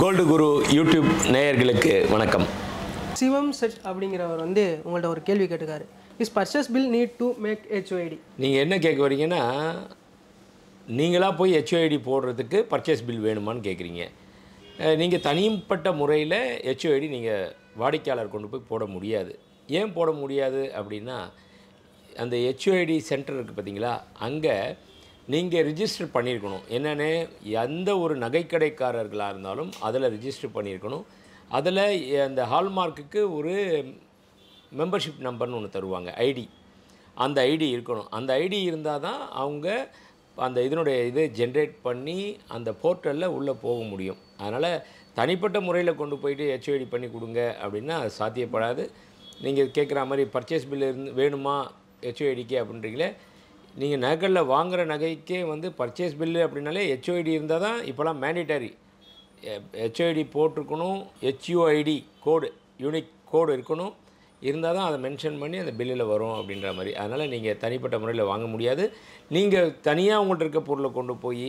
Gold குரு YouTube நேயர்களுக்கு வணக்கம். சிவம் set அப்படிங்கிறவர் வந்து உங்கள்ட்ட ஒரு கேள்வி கேட்டுக்காரு. Is purchase bill need to make HUID நீங்கள் என்ன கேட்க வரீங்கன்னா நீங்களாக போய் ஹெச்ஓஐடி போடுறதுக்கு பர்ச்சேஸ் பில் வேணுமான்னு கேட்குறீங்க நீங்கள் தனிப்பட்ட முறையில் ஹெச்ஓஐடி நீங்கள் வாடிக்கையாளர் கொண்டு போய் போட முடியாது. ஏன் போட முடியாது அப்படின்னா அந்த ஹெச்ஓஐடி சென்டர் இருக்குது பார்த்தீங்களா அங்கே நீங்கள் ரிஜிஸ்டர் பண்ணியிருக்கணும் என்னென்னு எந்த ஒரு நகைக்கடைக்காரர்களாக இருந்தாலும் அதில் ரிஜிஸ்டர் பண்ணியிருக்கணும் அதில் அந்த ஹால்மார்க்குக்கு ஒரு மெம்பர்ஷிப் நம்பர்னு ஒன்று தருவாங்க ஐடி அந்த ஐடி இருக்கணும். அந்த ஐடி இருந்தால் தான் அவங்க அந்த இதனுடைய இதை ஜென்ரேட் பண்ணி அந்த போர்ட்டலில் உள்ளே போக முடியும். அதனால் தனிப்பட்ட முறையில் கொண்டு போயிட்டு ஹெச்ஓடி பண்ணி கொடுங்க அப்படின்னா அது சாத்தியப்படாது. நீங்கள் கேட்குற மாதிரி பர்ச்சேஸ் பில் இருந்து வேணுமா ஹெச்ஓடிக்கு அப்படின்றீங்களே நீங்கள் நகைகளில் வாங்குகிற நகைக்கே வந்து பர்ச்சேஸ் பில்லு அப்படின்னாலே ஹெச்ஓடி இருந்தால் தான் இப்போலாம் மேண்டிட்டரி ஹெச்ஓடி போட்டிருக்கணும் ஹெச்யூஐடி கோடு யூனிக் கோடு இருக்கணும். இருந்தால் தான் அதை மென்ஷன் பண்ணி அந்த பில்லில் வரும் அப்படின்ற மாதிரி. அதனால் நீங்கள் தனிப்பட்ட முறையில் வாங்க முடியாது. நீங்கள் தனியாக உங்கள்கிட்ட இருக்க பொருளை கொண்டு போய்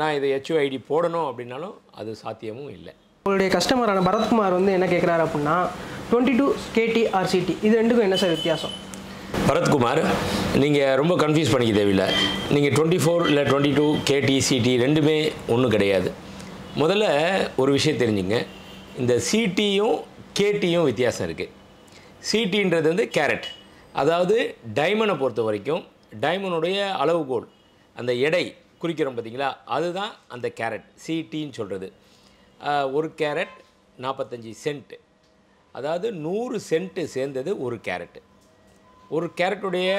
நான் இதை ஹெச்ஓஐடி போடணும் அப்படின்னாலும் அது சாத்தியமும் இல்லை. உங்களுடைய கஸ்டமரான பரத்குமார் வந்து என்ன கேட்குறாரு அப்படின்னா டுவெண்ட்டி டூ கேடி ஆர்சிடி இது ரெண்டுக்கும் என்ன சார் வித்தியாசம்? பரத்குமார் நீங்கள் ரொம்ப கன்ஃபியூஸ் பண்ணிக்க தேவையில்லை. நீங்கள் டுவெண்ட்டி ஃபோர் இல்லை டுவெண்ட்டி டூ கேடி சிடி ரெண்டுமே ஒன்றும் கிடையாது. முதல்ல ஒரு விஷயம் தெரிஞ்சுங்க. இந்த சிடியும் கேடியும் வித்தியாசம் இருக்குது சிடின்றது வந்து கேரட். அதாவது டைமண்டை பொறுத்த வரைக்கும் டைமண்டுடைய அளவுகோல் அந்த எடை குறிக்கிறோம் பார்த்தீங்களா? அதுதான் அந்த கேரட். சிடின்னு சொல்கிறது ஒரு கேரட் நாற்பத்தஞ்சி சென்ட்டு அதாவது நூறு சென்ட்டு சேர்ந்தது ஒரு கேரட்டு. ஒரு கேரட்டுடைய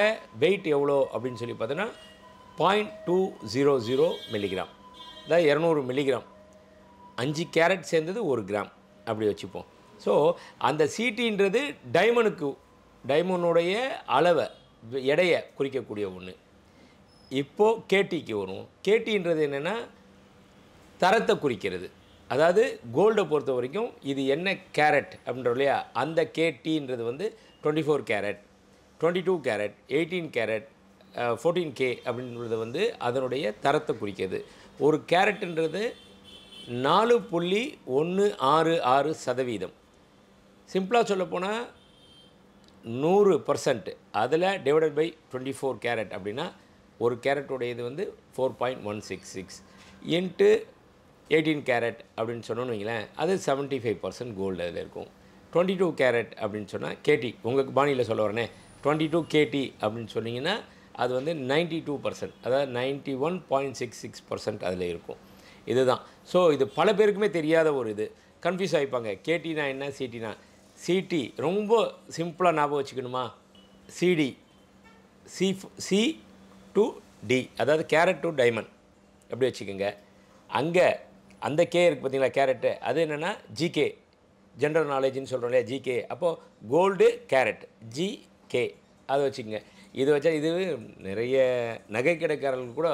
வெயிட் எவ்வளோ அப்படின்னு சொல்லி பார்த்தோன்னா point two zero zero milligram அதாவது இரநூறு மில்லிகிராம் அஞ்சு கேரட் சேர்ந்தது ஒரு கிராம். அப்படி வச்சுப்போம். ஸோ அந்த சீட்டின்றது டைமண்டுக்கு டைமண்டுடைய அளவை எடையை குறிக்கக்கூடிய ஒன்று இப்போது கேட்டிக்கு வரும். கேட்டின்றது என்னென்னா தரத்தை குறிக்கிறது. அதாவது கோல்டை பொறுத்த வரைக்கும் இது என்ன கேரட் அப்படின்றோம் இல்லையா? அந்த கேட்டின்றது வந்து twenty four carat. Twenty two carat eighteen carat fourteen K அப்படின்றது வந்து அதனுடைய தரத்தை குறிக்கிறது ஒரு கேரட்டுன்றது நாலு புள்ளி ஒன்று ஆறு ஆறு சதவீதம். சிம்பிளாக சொல்லப்போனால் நூறு பர்சன்ட் அதில் divided by twenty four carat அப்படின்னா ஒரு கேரட்டுடைய இது வந்து four point one six six into eighteen carat அப்படின்னு சொன்னோன்னு வைங்களேன் அது செவன்ட்டி ஃபைவ் பர்சன்ட் கோல்டு அதில் இருக்கும். டுவெண்ட்டி டூ கேரட் அப்படின்னு சொன்னால் கேடி உங்கள் பாணியில் சொல்ல வரேனே டுவெண்ட்டி டூ கேடி அப்படின்னு சொன்னீங்கன்னா அது வந்து நைன்ட்டி டூ பர்சன்ட் அதாவது ninety one point six six percent அதில் இருக்கும். இதுதான். ஸோ இது பல பேருக்குமே தெரியாத ஒரு இது. கன்ஃபியூஸ் ஆகிப்பாங்க கேடினா என்ன சிடினா சிடி ரொம்ப சிம்பிளாக ஞாபகம் வச்சுக்கணுமா? CT C C to D அதாவது கேரட் டு டைமண்ட் அப்படி வச்சுக்கோங்க? அங்கே அந்த கே இருக்குது பார்த்தீங்களா கேரட்டு அது என்னென்னா ஜிகே ஜென்ரல் நாலேஜ்னு சொல்கிறோம் இல்லையா ஜிகே அப்போது கோல்டு கேரட் ஜி கே அதை வச்சுக்கோங்க. இது வச்சா இது நிறைய நகை கடைக்காரர்களுக்கு கூட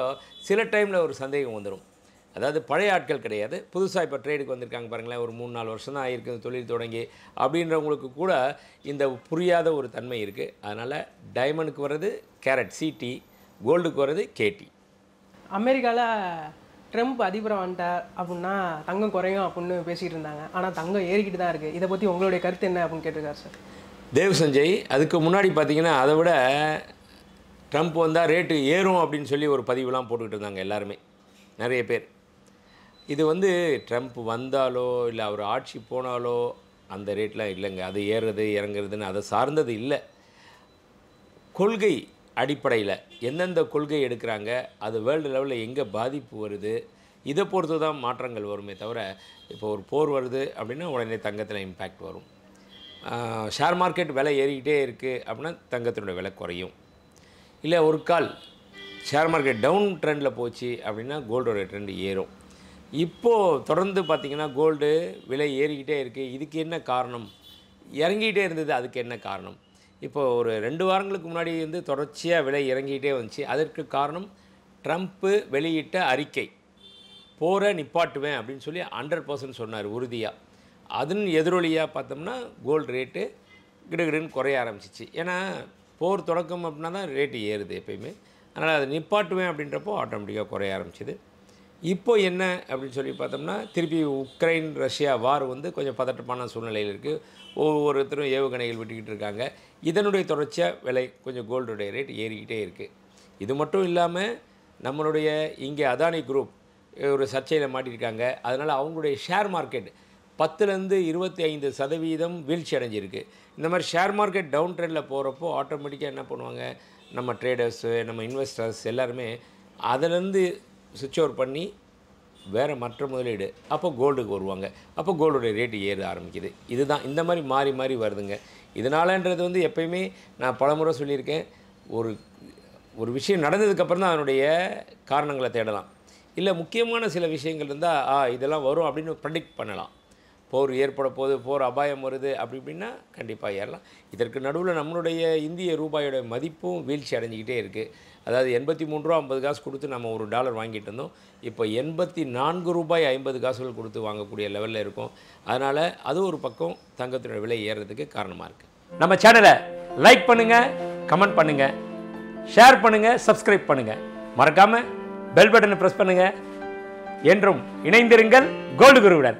சில டைமில் ஒரு சந்தேகம் வந்துடும் அதாவது பழைய ஆட்கள் கிடையாது. புதுசாக இப்போ ட்ரேடுக்கு வந்திருக்காங்க பாருங்களேன். ஒரு மூணு நாலு வருஷம் தான் ஆகிருக்கு தொழில் தொடங்கி. அப்படின்றவங்களுக்கு கூட இந்த புரியாத ஒரு தன்மை இருக்குது அதனால் டைமண்டுக்கு வர்றது கேரட் சிடி கோல்டுக்கு வர்றது கேடி அமெரிக்காவில் ட்ரம்ப் அதிபரம் வந்துட்டார் அப்படின்னா தங்கம் குறையும் அப்படின்னு பேசிகிட்டு இருந்தாங்க. ஆனால் தங்கம் ஏறிக்கிட்டு தான் இருக்குது இதை பற்றி உங்களுடைய கருத்து என்ன அப்படின்னு கேட்டிருக்காரு சார் தேவ் சஞ்சய் அதுக்கு முன்னாடி பார்த்தீங்கன்னா அதை விட ட்ரம்ப் வந்தால் ரேட்டு ஏறும் அப்படின்னு சொல்லி ஒரு பதிவுலாம் போட்டுக்கிட்டு இருந்தாங்க எல்லாருமே. நிறைய பேர். இது வந்து ட்ரம்ப் வந்தாலோ இல்லை அவர் ஆட்சி போனாலோ அந்த ரேட்லாம் இல்லைங்க. அது ஏறுறது இறங்குறதுன்னு அதை சார்ந்தது இல்லை. கொள்கை அடிப்படையில் எந்தெந்த கொள்கை எடுக்கிறாங்க அது வேர்ல்டு லெவலில் எங்கே பாதிப்பு வருது இதை பொறுத்து தான் மாற்றங்கள் வருமே தவிர இப்போ ஒரு போர் வருது அப்படின்னா உடனே தங்கத்தில் இம்பேக்ட் வரும். ஷேர் மார்க்கெட் விலை ஏறிக்கிட்டே இருக்குது அப்படின்னா தங்கத்தினுடைய விலை குறையும். இல்லை ஒரு கால் ஷேர் மார்க்கெட் டவுன் ட்ரெண்டில் போச்சு அப்படின்னா கோல்டோட ட்ரெண்ட் ஏறும். இப்போது தொடர்ந்து பார்த்திங்கன்னா கோல்டு விலை ஏறிக்கிட்டே இருக்குது இதுக்கு என்ன காரணம்? இறங்கிக்கிட்டே இருந்தது அதுக்கு என்ன காரணம்? இப்போ ஒரு ரெண்டு வாரங்களுக்கு முன்னாடி வந்து தொடர்ச்சியாக விலை இறங்கிக்கிட்டே வந்துச்சு. அதற்கு காரணம் ட்ரம்ப்பு வெளியிட்ட அறிக்கை. போரை நிப்பாட்டுவேன் அப்படின்னு சொல்லி ஹண்ட்ரட் பர்சன்ட் சொன்னார் உறுதியாக அதன் எதிரொலியாக பார்த்தோம்னா கோல்டு ரேட்டு கிடுகிடுன்னு குறைய ஆரம்பிச்சிச்சு. ஏன்னா போர் தொடக்கம் அப்படின்னா தான் ரேட்டு ஏறுது எப்பயுமே. அதனால் அதை நிப்பாட்டுவேன் அப்படின்றப்போ ஆட்டோமேட்டிக்காக குறைய ஆரம்பிச்சிது. இப்போ என்ன அப்படின்னு சொல்லி பார்த்தோம்னா திருப்பி உக்ரைன் ரஷ்யா வார் வந்து கொஞ்சம் பதட்டமான சூழ்நிலையில் இருக்குது ஒவ்வொருத்தரும் ஏவுகணைகள் விட்டுக்கிட்டு இருக்காங்க. இதனுடைய தொடர்ச்சியாக விலை கொஞ்சம் கோல்டுடைய ரேட் ஏறிக்கிட்டே இருக்குது இது மட்டும் இல்லாமல் நம்மளுடைய இங்கே அதானி குரூப் ஒரு சர்ச்சையில் மாட்டியிருக்காங்க அதனால் அவங்களுடைய ஷேர் மார்க்கெட் பத்துலேருந்து இருபத்தி ஐந்து சதவீதம் வீழ்ச்சி அடைஞ்சிருக்கு. இந்த மாதிரி ஷேர் மார்க்கெட் டவுன் ட்ரெண்டில் போகிறப்போ ஆட்டோமேட்டிக்காக என்ன பண்ணுவாங்க? நம்ம ட்ரேடர்ஸு நம்ம இன்வெஸ்டர்ஸ் எல்லாருமே அதிலேருந்து சுவிட்ச் ஓவர் பண்ணி வேறு மற்ற முதலீடு. அப்போ கோல்டுக்கு வருவாங்க. அப்போ கோல்டுடைய ரேட்டு ஏற ஆரம்பிக்குது. இதுதான். இந்த மாதிரி மாறி மாறி வருதுங்க. இதனாலன்றது வந்து எப்பயுமே நான் பலமுறை சொல்லியிருக்கேன். ஒரு ஒரு விஷயம் நடந்ததுக்கப்புறம் தான் அதனுடைய காரணங்களை தேடலாம். இல்லை முக்கியமான சில விஷயங்கள் இருந்தால் ஆ இதெல்லாம் வரும் அப்படின்னு ப்ரெடிக்ட் பண்ணலாம். போர் ஏற்பட போகுது போர் அபாயம் வருது அப்படி இப்படின்னா கண்டிப்பாக ஏறலாம். இதற்கு நடுவில் நம்மளுடைய இந்திய ரூபாயோட மதிப்பும் வீழ்ச்சி அடைஞ்சிக்கிட்டே இருக்குது அதாவது எண்பத்தி மூணு ரூபா ஐம்பது காசு கொடுத்து நம்ம ஒரு டாலர் வாங்கிட்டு இருந்தோம். இப்போ எண்பத்தி நான்கு ரூபாய் ஐம்பது காசுகள் கொடுத்து வாங்கக்கூடிய லெவலில் இருக்கும். அதனால் அது ஒரு பக்கம் தங்கத்தினோட விலை ஏறுறதுக்கு காரணமாக இருக்குது நம்ம சேனலை லைக் பண்ணுங்கள் கமெண்ட் பண்ணுங்கள் ஷேர் பண்ணுங்கள் சப்ஸ்கிரைப் பண்ணுங்கள் மறக்காமல் பெல் பட்டனை ப்ரெஸ் பண்ணுங்கள் என்றும் இணைந்திருங்கள் கோல்டு குருவுடன்.